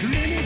Limit